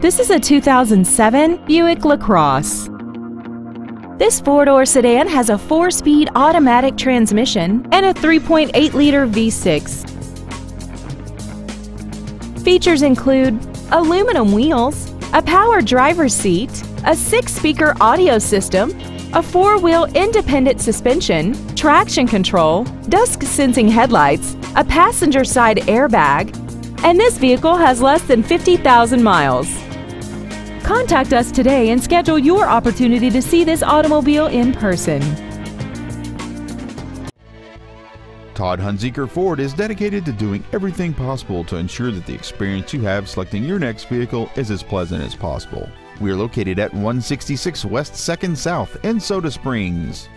This is a 2007 Buick LaCrosse. This four-door sedan has a four-speed automatic transmission and a 3.8-liter V6. Features include aluminum wheels, a power driver's seat, a six-speaker audio system, a four-wheel independent suspension, traction control, dusk sensing headlights, a passenger side airbag, and this vehicle has less than 50,000 miles. Contact us today and schedule your opportunity to see this automobile in person. Todd Hunzeker Ford is dedicated to doing everything possible to ensure that the experience you have selecting your next vehicle is as pleasant as possible. We are located at 166 West 2nd South in Soda Springs.